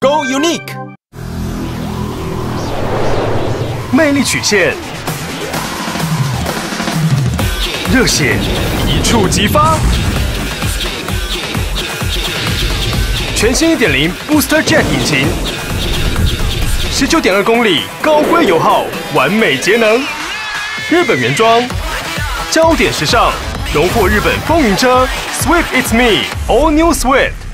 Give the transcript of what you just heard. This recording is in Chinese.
Go Unique，魅力曲线，热血一触即发，全新一点零 Booster Jet 引擎，十九点二公里高规油耗，完美节能，日本原装，焦点时尚，荣获日本风云车 Swift It's Me All New Swift。